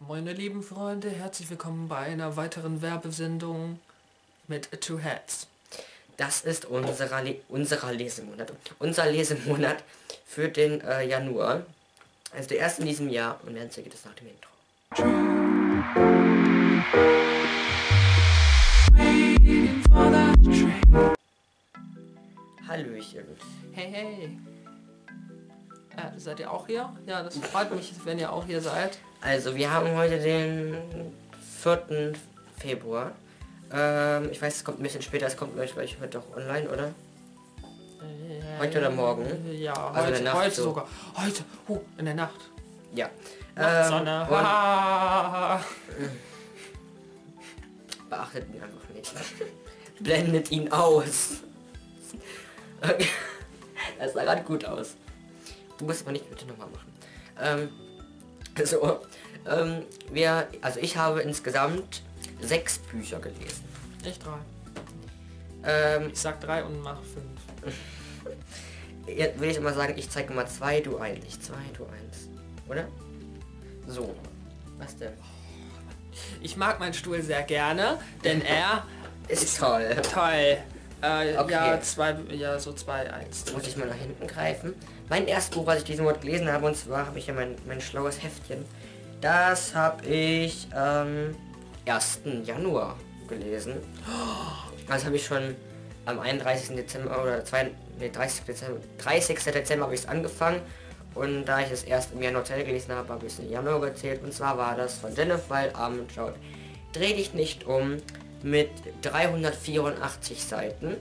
Meine lieben Freunde, herzlich willkommen bei einer weiteren Werbesendung mit Two Heads. Das ist unserer, Le unserer Lesemonat. Unser Lesemonat für den äh, Januar. Also der erste in diesem Jahr. Und dann geht es nach dem Intro. Hallöchen. Hey, hey. Äh, seid ihr auch hier? Ja, das freut mich, wenn ihr auch hier seid. Also wir haben heute den 4. Februar. Ähm, ich weiß, es kommt ein bisschen später, es kommt ich heute auch online, oder? Äh, Heute oder morgen? Ja, Also in heute, der Nacht heute so. sogar. Heute, uh, in der Nacht. Ja. Nachtsonne. Ah. beachtet ihn einfach nicht. Blendet ihn aus. Das sah gerade gut aus. Du musst aber nicht bitte nochmal machen. Ähm, so. Ähm, wir, also ich habe insgesamt sechs Bücher gelesen. Ich drei. Ähm, Ich sag drei und mach fünf. Jetzt will ich immer sagen, ich zeige mal zwei, du ein. Ich zwei, du eins. Oder? So. Was denn? Ich mag meinen Stuhl sehr gerne, denn er Ist toll. toll. Äh, Okay. Ja, zwei, ja, so zwei, eins. Jetzt muss ich mal nach hinten greifen. Mein erstes Buch, was ich diesen Monat gelesen habe, und zwar habe ich ja mein, mein schlaues Heftchen. Das habe ich am 1. Januar gelesen. Das habe ich schon am 31. Dezember oder 2, nee, 30. Dezember, 30. Dezember habe ich es angefangen. Und da ich es erst im Januar zu Ende gelesen habe, habe ich es im Januar gezählt. Und zwar war das von Jennifer Armentrout. Dreh dich nicht um mit 384 Seiten.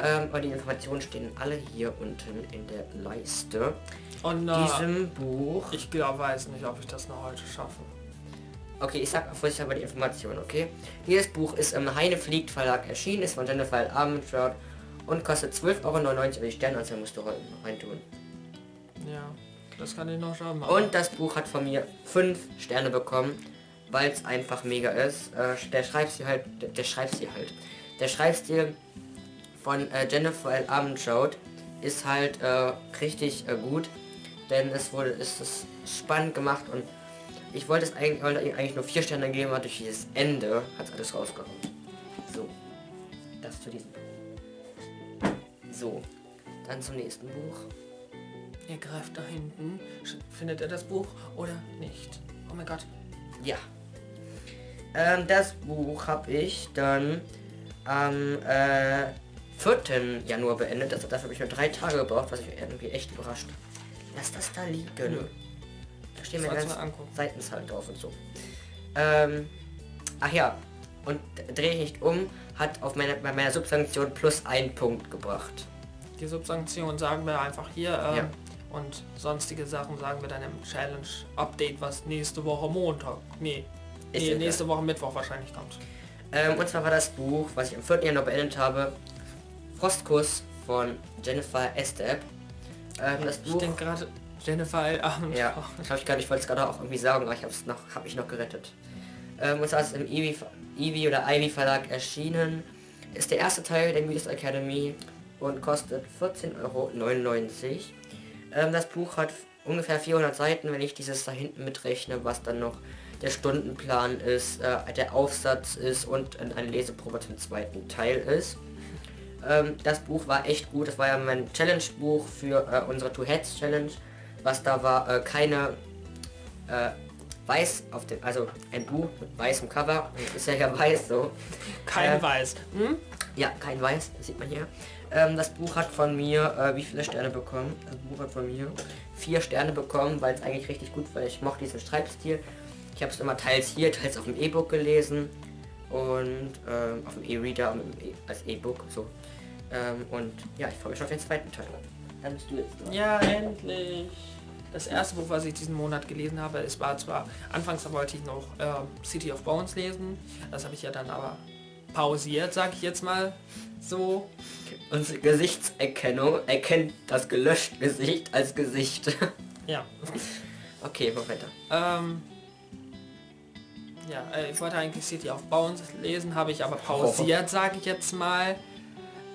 Ähm, und die Informationen stehen alle hier unten in der Leiste. Und äh, Diesem Buch. ich glaube, weiß nicht, ob ich das noch heute schaffe. Okay, ich sag vorsichtshalber die Informationen, okay? Dieses Buch ist im Heine Fliegt Verlag erschienen, ist von Jennifer Armentrout und kostet 12,99 Euro, aber die Sternanzahl musst du rein reintun. Ja, das kann ich noch schaffen. aber- Und das Buch hat von mir 5 Sterne bekommen, weil es einfach mega ist. Äh, der Schreibstil halt, der, der Schreibstil halt. Der Schreibstil von äh, Jennifer L. Armentrout ist halt äh, richtig äh, gut, denn es wurde, es ist spannend gemacht und ich wollte es eigentlich, wollte eigentlich nur 4 Sterne geben, aber durch dieses Ende hat es alles rausgehauen. So, das zu diesem Buch. So, dann zum nächsten Buch. Ihr greift da hinten. Findet ihr das Buch oder nicht? Oh mein Gott. Ja. Ähm, das Buch habe ich dann am äh, 4. Januar beendet. Also dafür habe ich nur drei Tage gebraucht, was mich irgendwie echt überrascht. Lass das da liegen. Nö. Da stehen sollst ganz du mal angucken. Seitenzahl drauf und so. Ähm, ach ja. Und drehe ich nicht um, hat auf meiner, bei meiner Subsanktion plus ein Punkt gebracht. Die Subsanktion sagen wir einfach hier. Ähm, Ja. Und sonstige Sachen sagen wir dann im Challenge-Update, was nächste Woche Montag. Nee. Ist nächste Woche Mittwoch wahrscheinlich kommt. Ähm, und zwar war das Buch, was ich am 4. Januar beendet habe, Frostkuss von Jennifer Estep. Ähm, das Ich Buch... denke gerade Jennifer. Abend. Ja, das habe ich gerade, ich wollte es gerade auch irgendwie sagen, aber ich habe es noch, habe ich noch gerettet. Ähm, und zwar ist es im Eevee oder Ivy Verlag erschienen. Ist der erste Teil der Mythos Academy und kostet 14,99 Euro. Ähm, das Buch hat ungefähr 400 Seiten, wenn ich dieses da hinten mitrechne, was dann noch der Stundenplan ist, äh, der Aufsatz ist und eine Leseprobe zum zweiten Teil ist. Ähm, das Buch war echt gut. Das war ja mein Challenge-Buch für äh, unsere Two Heads Challenge. Was da war, äh, keine äh, weiß auf dem, also ein Buch mit weißem Cover. Und Ist ja ja weiß so. Kein Äh, Weiß. Hm? Ja, kein weiß, das sieht man hier. Ähm, das Buch hat von mir, äh, wie viele Sterne bekommen? Das Buch hat von mir vier Sterne bekommen, weil es eigentlich richtig gut war. Ich mochte diesen Schreibstil. Ich habe es immer teils hier, teils auf dem E-Book gelesen und ähm, auf dem E-Reader E- als E-Book so. Ähm, und ja, ich freue mich schon auf den zweiten Teil. Dann bist du jetzt dran. Ja, endlich. Das erste Buch, was ich diesen Monat gelesen habe, es war zwar, anfangs wollte ich noch ähm, City of Bones lesen, das habe ich ja dann aber pausiert, sag ich jetzt mal so. Unsere Gesichtserkennung erkennt das gelöschte Gesicht als Gesicht. Ja. okay, mach weiter. Ähm, ja, äh, ich wollte eigentlich City of Bones lesen, habe ich aber pausiert, sage ich jetzt mal.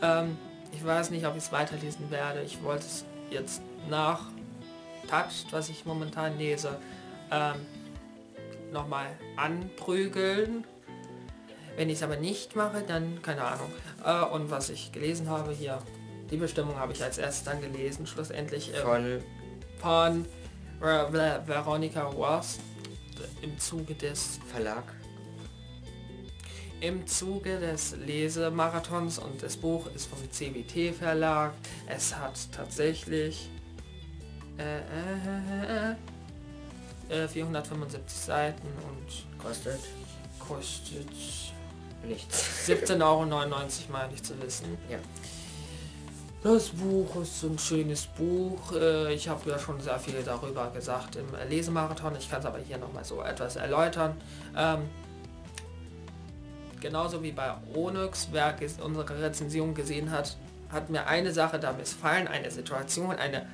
Ähm, ich weiß nicht, ob ich es weiterlesen werde. Ich wollte es jetzt nach Touched, was ich momentan lese, ähm, nochmal anprügeln. Wenn ich es aber nicht mache, dann keine Ahnung. Äh, und was ich gelesen habe hier, die Bestimmung habe ich als erstes dann gelesen, schlussendlich äh, Von von Ver Veronica Ross im Zuge des Verlag. im Zuge des Lesemarathons und das Buch ist vom CBT Verlag. Es hat tatsächlich äh, äh, äh, äh, 475 Seiten und Kostet kostet nichts. 17,99 Euro meine ich zu wissen. Ja. Das Buch ist ein schönes Buch. Äh, Ich habe ja schon sehr viel darüber gesagt im Lesemarathon. Ich kann es aber hier nochmal so etwas erläutern. Ähm, genauso wie bei Onyx, wer unsere Rezension gesehen hat, hat mir eine Sache da missfallen, eine Situation, eine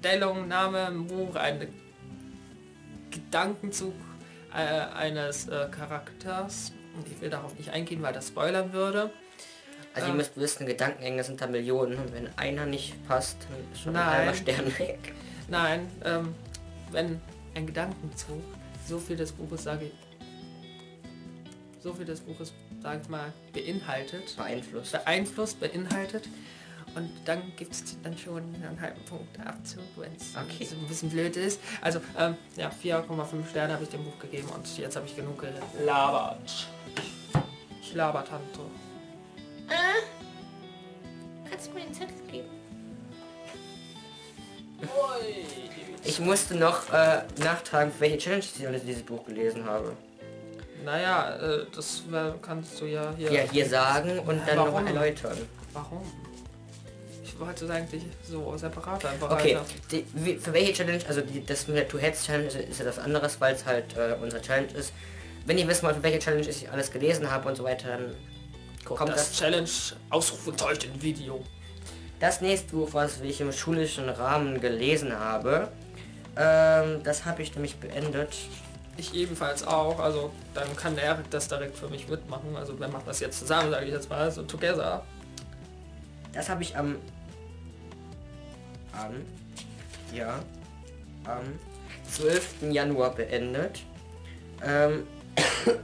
Stellungnahme im Buch, ein Gedankenzug äh, eines äh, Charakters. Und ich will darauf nicht eingehen, weil das spoilern würde. Also ihr müsst wissen, Gedankengänge sind da Millionen und wenn einer nicht passt, dann ist schon ein Nein. halber Stern weg. Nein, ähm, wenn ein Gedankenzug so viel des Buches, sage ich, so viel des Buches, sag ich mal, beinhaltet, Beeinflusst. beeinflusst, beinhaltet und dann gibt es dann schon einen halben Punkt Abzug, wenn es Okay. so ein bisschen blöd ist. Also, ähm, ja, 4,5 Sterne habe ich dem Buch gegeben und jetzt habe ich genug gelabert. Ich laber Tante. Kannst du mir den Zettel geben? Ich musste noch äh, nachtragen, für welche Challenge ich alles dieses Buch gelesen habe. Naja, äh, das kannst du ja hier... Ja, hier sagen und dann Warum? noch erläutern. Warum? Ich wollte es eigentlich so separat einfach Okay, weiter. die, wie, für welche Challenge, also die, das mit der Two Heads Challenge ist, ist ja das anderes, weil es halt äh, unsere Challenge ist. Wenn ihr wissen wollt, für welche Challenge ich alles gelesen habe und so weiter, dann kommt das, das. Challenge Ausrufezeichen Video. Das nächste Buch, was ich im schulischen Rahmen gelesen habe, ähm, das habe ich nämlich beendet. Ich ebenfalls auch, also dann kann Erik das direkt für mich mitmachen. Also wir machen das jetzt zusammen, sage ich jetzt mal, so together. Das habe ich am am ja am 12. Januar beendet. Ähm,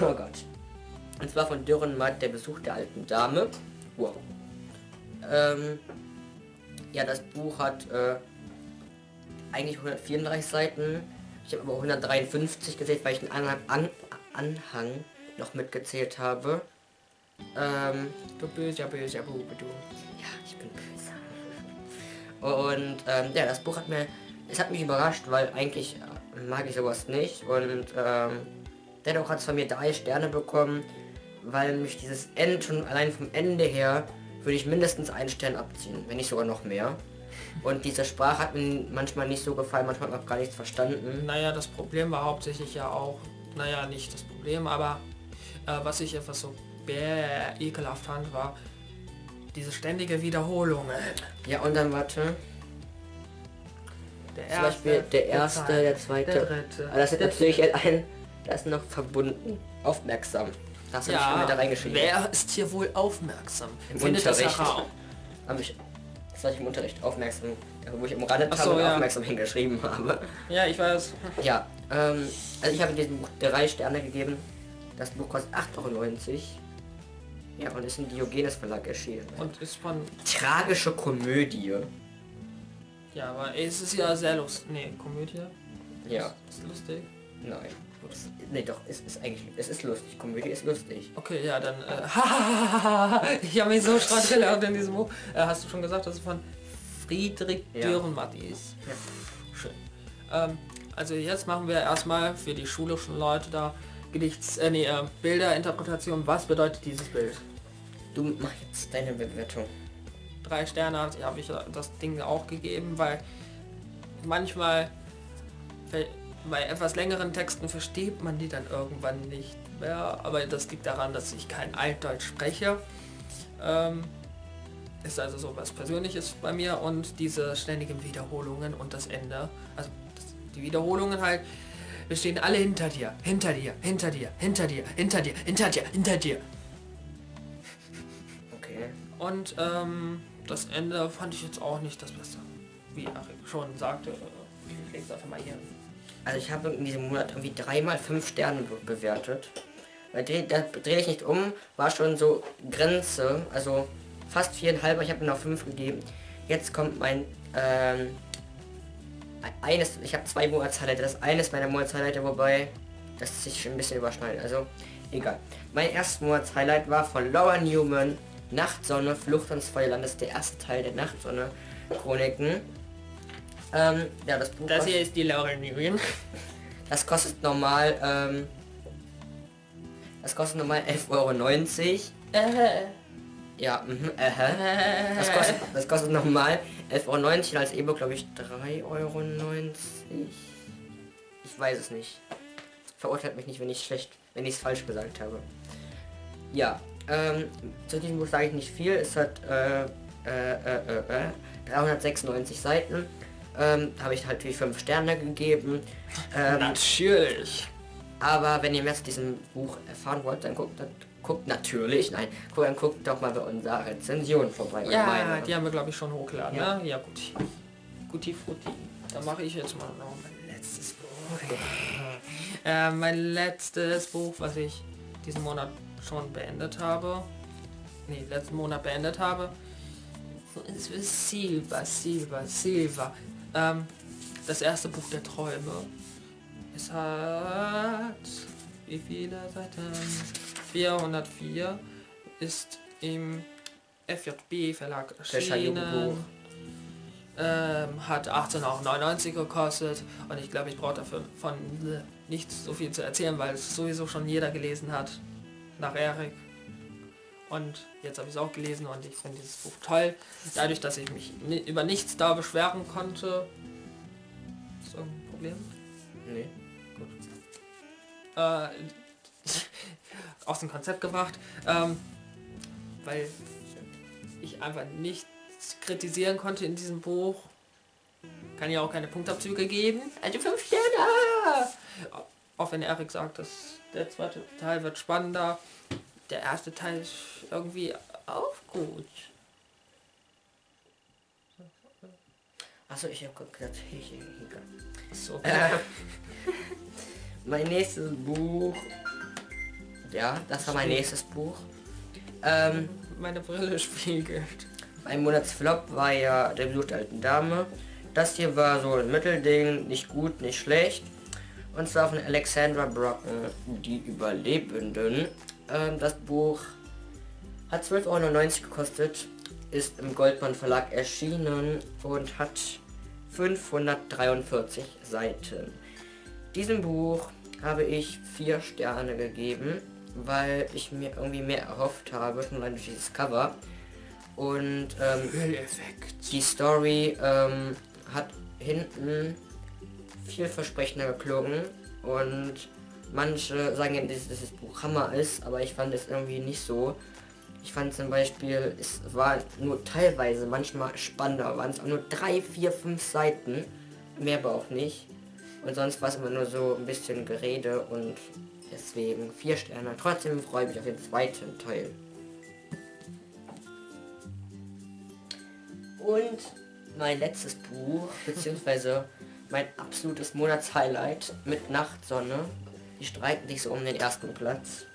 oh Gott. Und zwar von Dürrenmatt, der Besuch der alten Dame. Wow. Ähm, ja, das Buch hat äh, eigentlich 134 Seiten. Ich habe aber 153 gezählt, weil ich den Anhang, An Anhang noch mitgezählt habe. Ähm, Du böser, böser Bube, du. ja, ich bin böse. Und ähm, ja, das Buch hat mir, es hat mich überrascht, weil eigentlich äh, mag ich sowas nicht. Und ähm, dennoch hat es von mir drei Sterne bekommen, weil mich dieses Ende schon allein vom Ende her würde ich mindestens einen Stern abziehen, wenn nicht sogar noch mehr. Und diese Sprache hat mir manchmal nicht so gefallen, manchmal hat man auch gar nichts verstanden. Naja, das Problem war hauptsächlich ja auch, naja, nicht das Problem, aber äh, was ich etwas so bäh, ekelhaft fand, war diese ständige Wiederholungen. Ja, und dann warte. Der Zum Beispiel der erste, der zweite. der dritte. Aber das ist natürlich ein, das ist noch verbunden. Aufmerksam. Das habe ich Ja, da reingeschrieben. wer ist hier wohl aufmerksam? Im Findet das Unterricht. Hab ich, das war ich im Unterricht aufmerksam, wo ich im Rande Ach so, ja. aufmerksam hingeschrieben habe. Ja, ich weiß. Ja, ähm, also ich habe diesem Buch drei Sterne gegeben. Das Buch kostet 8,90 Euro. Ja, und ist im Diogenes Verlag erschienen. Und ist von... Tragische Komödie. Ja, aber es ist ja sehr lustig. Nee, Komödie? Ja, Ist lustig. nein. Nee, doch, es ist eigentlich, es ist lustig. Komödie ist lustig. Okay, ja, dann... Äh, ich habe mich so stark gelernt in diesem Buch. Äh, hast du schon gesagt, dass es von Friedrich Ja. Dürrenmatt ist? Ja. Schön. Ähm, also jetzt machen wir erstmal für die schulischen Leute da Gedichts... Äh, nee, äh, Bilderinterpretation. Was bedeutet dieses Bild? Du mach jetzt deine Bewertung. drei Sterne habe ich das Ding auch gegeben, weil manchmal bei etwas längeren Texten versteht man die dann irgendwann nicht mehr, aber das liegt daran, dass ich kein Altdeutsch spreche. Ähm, ist also so was Persönliches bei mir und diese ständigen Wiederholungen und das Ende, also das, die Wiederholungen halt, wir stehen alle hinter dir, hinter dir, hinter dir, hinter dir, hinter dir, hinter dir, hinter dir. Okay. Und ähm, das Ende fand ich jetzt auch nicht das Beste. Wie Erik schon sagte, äh, ich lege es einfach mal hier Also ich habe in diesem Monat irgendwie dreimal fünf Sterne be bewertet. Weil dreh, da drehe ich nicht um, war schon so Grenze, also fast viereinhalb, ich habe mir noch fünf gegeben. Jetzt kommt mein ähm, eines, ich habe zwei Monatshighlighter, das eine ist meine Monatshighlighter, wobei das sich ein bisschen überschneidet, also egal. Mein erstes Monatshighlight war von Laura Newman, Nachtsonne, Flucht ins Feuerland, das ist der erste Teil der Nachtsonne Chroniken. Ähm, ja, das Buch Das hier ist die Laura Newman. das kostet normal, ähm, das kostet normal 11,90 Euro. Ja, mhm, äh, das kostet, das kostet normal 11,90 Euro als E-Book glaube ich 3,90 Euro. Ich weiß es nicht. Verurteilt mich nicht, wenn ich schlecht, wenn ich es falsch gesagt habe. Ja, ähm, zu diesem Buch sage ich nicht viel. Es hat äh, äh, äh, äh, äh, 396 Seiten. Ähm, habe ich halt natürlich 5 Sterne gegeben. Ähm, Natürlich. aber wenn ihr mehr zu diesem Buch erfahren wollt, dann guckt, dann guckt natürlich, nein, guckt, dann guckt doch mal bei unserer Rezension vorbei. Ja, meine. die haben wir glaube ich schon hochgeladen, Ja. ne? Ja gut. Guti Frutti. Dann mache ich jetzt mal noch mein letztes Buch. äh, mein letztes Buch, was ich diesen Monat schon beendet habe. Nee, letzten Monat beendet habe. Es ist Silber, Silber, Silber. Ähm, das erste Buch der Träume. Es hat wie viele Seiten? 404 ist im FJB Verlag erschienen. Ähm, hat 18,99 Euro gekostet und ich glaube, ich brauche dafür von nicht so viel zu erzählen, weil es sowieso schon jeder gelesen hat. Nach Erik. Und jetzt habe ich es auch gelesen und ich finde dieses Buch toll. Dadurch, dass ich mich ni über nichts da beschweren konnte. Ist irgendein Problem? Nee. äh, aus dem Konzept gebracht, ähm, weil ich einfach nichts kritisieren konnte in diesem Buch. Kann ja auch keine Punktabzüge geben. Also fünf Sterne! Auch wenn Erik sagt, dass der zweite Teil wird spannender. Der erste Teil ist irgendwie auch gut. Achso, ich habe gedacht, hey, hey. So, Äh, mein nächstes Buch. Ja, das war mein nächstes Buch. Ähm, meine Brille spiegelt. mein Monatsflop war ja der Blut der alten Dame. Das hier war so ein Mittelding, nicht gut, nicht schlecht. Und zwar von Alexandra Brocken, Die Überlebenden. Ähm, das Buch hat 12,99 Euro gekostet, ist im Goldmann Verlag erschienen und hat 543 Seiten. Diesem Buch habe ich vier Sterne gegeben, weil ich mir irgendwie mehr erhofft habe, schon allein durch dieses Cover. Und ähm, die Story ähm, hat hinten vielversprechender geklungen und manche sagen ja, dass dass das Buch Hammer ist, aber ich fand es irgendwie nicht so. Ich fand zum Beispiel, es war nur teilweise manchmal spannender, waren es auch nur drei, vier, fünf Seiten, mehr aber auch nicht. Und sonst war es immer nur so ein bisschen Gerede und deswegen vier Sterne. Trotzdem freue ich mich auf den zweiten Teil. Und mein letztes Buch, beziehungsweise mein absolutes Monatshighlight mit Nachtsonne. Die streiten sich so um den ersten Platz.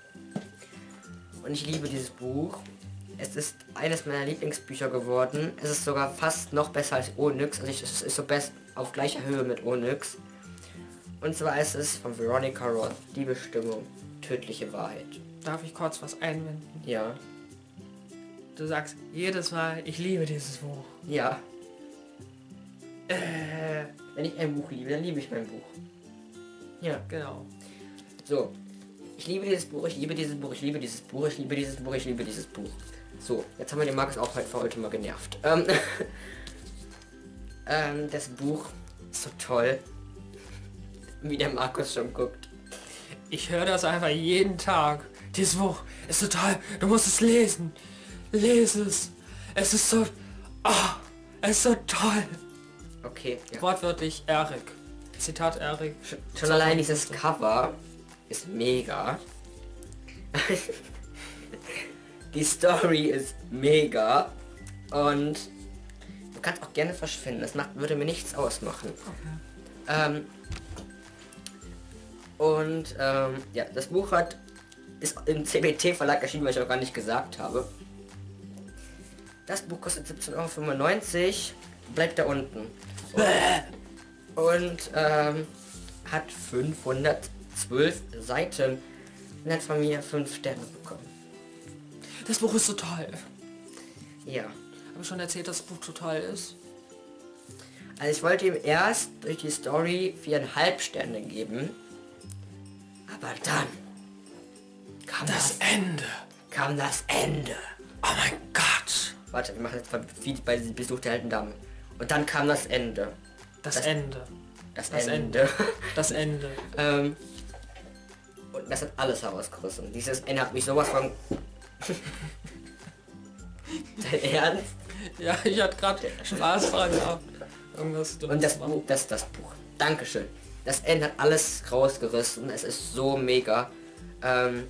Und ich liebe dieses Buch. Es ist eines meiner Lieblingsbücher geworden. Es ist sogar fast noch besser als Onyx. Also ich, es ist so best auf gleicher Höhe mit Onyx. Und zwar ist es von Veronica Roth, Die Bestimmung, tödliche Wahrheit. Darf ich kurz was einwenden? Ja, Du sagst jedes Mal, ich liebe dieses Buch. ja. Äh, Wenn ich ein Buch liebe, dann liebe ich mein Buch. Ja. genau. So, ich liebe dieses Buch, ich liebe dieses Buch, ich liebe dieses Buch, ich liebe dieses Buch, ich liebe dieses Buch. So, jetzt haben wir den Markus auch heute für heute mal genervt. Ähm, ähm, das Buch ist so toll. Wie der Markus schon guckt. Ich höre das einfach jeden Tag. Dieses Buch ist total. Du musst es lesen. Lese es. Es ist so. Ah, es ist so toll. Okay, ja. Wortwörtlich Erik. Zitat Erik. Schon allein dieses Cover ist mega. Die Story ist mega. Und du kannst auch gerne verschwinden. Das macht, würde mir nichts ausmachen. Ähm, Und ähm, ja, das Buch hat ist im CBT Verlag erschienen, was ich auch gar nicht gesagt habe. Das Buch kostet 17,95 Euro, bleibt da unten. Und ähm, hat 512 Seiten und hat von mir 5 Sterne bekommen. Das Buch ist total. Ja. Habe ich schon erzählt, dass das Buch total ist? Also ich wollte ihm erst durch die Story viereinhalb Sterne geben. Aber dann kam das, Das Ende. kam das Ende. Oh mein Gott. Warte, wir machen jetzt mal wie bei Besuch der alten Dame. Und dann kam das Ende. Das, Das- Ende. Das, Das Ende. Das Ende. ähm, und das hat alles herausgerissen. Dieses Ende hat mich sowas von... Dein Ernst? Ja, ich hatte gerade Spaß dran gehabt. Irgendwas Und das. Buch, das ist das Buch. Dankeschön. Das Ende hat alles rausgerissen. Es ist so mega. Ähm,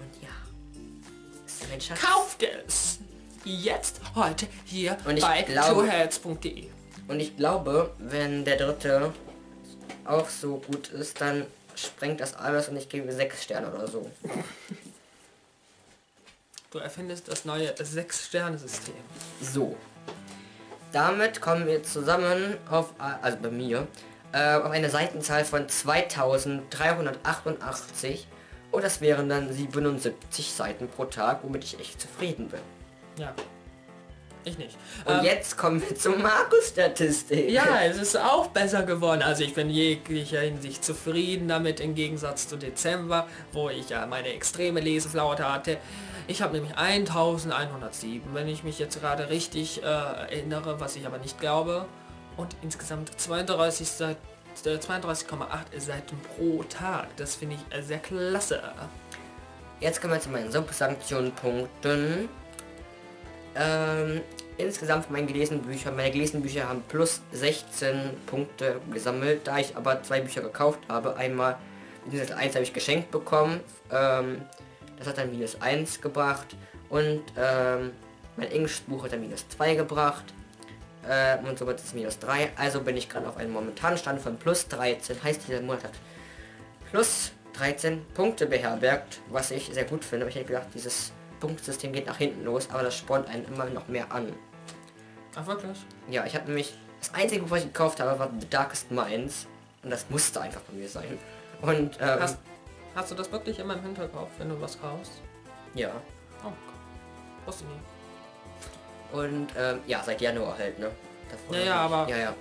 und ja. Ist. Kauft es! Jetzt, heute, hier Und ich bei twoheads.de. Und ich glaube, wenn der dritte auch so gut ist, dann sprengt das alles und ich gebe sechs Sterne oder so. Du erfindest das neue Sechs-Sterne-System. So. Damit kommen wir zusammen auf, also bei mir, äh, auf eine Seitenzahl von 2388 und das wären dann 77 Seiten pro Tag, womit ich echt zufrieden bin. Ja. Ich nicht. Und Ähm, jetzt kommen wir zur Markus-Statistik. Ja, es ist auch besser geworden. Also ich bin jeglicher Hinsicht zufrieden damit im Gegensatz zu Dezember, wo ich ja meine extreme Leseflaute hatte. Ich habe nämlich 1107, wenn ich mich jetzt gerade richtig äh, erinnere, was ich aber nicht glaube. Und insgesamt 32 Seit- äh, 32,8 Seiten pro Tag. Das finde ich äh, sehr klasse. Jetzt kommen wir zu meinen Subsanktionspunkten. Ähm, insgesamt von meinen gelesenen Büchern. Meine gelesenen Bücher haben plus 16 Punkte gesammelt, da ich aber zwei Bücher gekauft habe. Einmal, beziehungsweise eins habe ich geschenkt bekommen. Ähm, das hat dann minus 1 gebracht. Und ähm, mein Englischbuch hat dann minus 2 gebracht. Ähm, und somit ist es minus 3. Also bin ich gerade auf einem momentanen Stand von plus 13. Heißt, dieser Monat hat plus 13 Punkte beherbergt, was ich sehr gut finde. Aber ich hätte gedacht, dieses Punktesystem geht nach hinten los, aber das spornt einen immer noch mehr an. Ach wirklich? Ja, ich habe nämlich, das einzige, was ich gekauft habe, war The Darkest Minds. Und das musste einfach bei mir sein. Und, ähm, Hast, hast du das wirklich immer im Hinterkopf, wenn du was kaufst? ja. Oh, Gott. Wusste nie. Und, ähm, ja, seit Januar halt, ne? Davor Ja, ja, aber Ja, ja.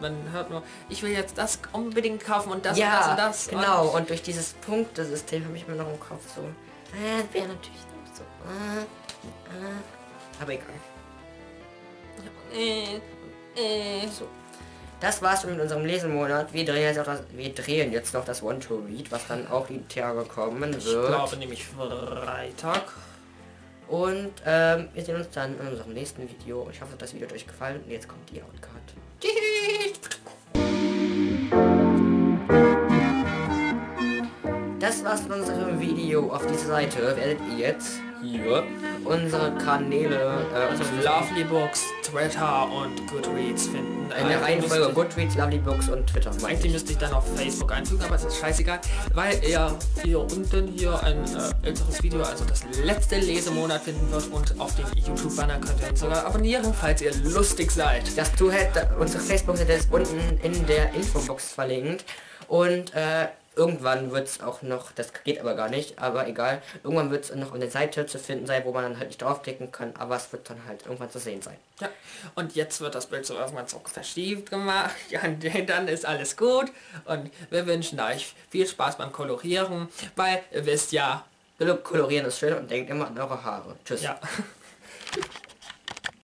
man hört nur, ich will jetzt das unbedingt kaufen und das ja, und das und das. genau. Und Und durch dieses Punktesystem habe ich immer noch im Kopf so, äh, wäre natürlich so, aber egal. äh, äh. So. Das war's mit unserem Lesenmonat. Wir drehen jetzt, auch das, wir drehen jetzt noch das One to Read, was dann auch die Tage kommen Ich wird. glaube nämlich Freitag. Und ähm, wir sehen uns dann in unserem nächsten Video. Ich hoffe, das Video hat euch gefallen. Und jetzt kommt die Outcard. Das war's von unserem Video auf dieser Seite. Werdet ihr jetzt hier unsere Kanäle äh, Also Lovely Books, Twitter und Goodreads finden. in der Eigentlich Reihenfolge müsste- Goodreads, Lovely Books und Twitter. meine Eigentlich ich. müsste ich dann auf Facebook einfügen, aber es ist scheißegal, weil ihr hier unten hier ein äh, älteres Video, also das letzte Lesemonat finden wird und auf dem YouTube-Banner könnt ihr uns sogar abonnieren, falls ihr lustig seid. Das Du hätte unsere Facebook-Seite ist unten in der Infobox verlinkt. Und äh, irgendwann wird es auch noch, das geht aber gar nicht, aber egal, irgendwann wird es noch der Seite zu finden sein, wo man dann halt nicht draufklicken kann, aber es wird dann halt irgendwann zu sehen sein. Ja, und jetzt wird das Bild so irgendwann so verschiebt gemacht. Dann ist alles gut. Und wir wünschen euch viel Spaß beim Kolorieren, weil ihr wisst ja, Kolorieren ist schön und denkt immer an eure Haare. Tschüss. ja.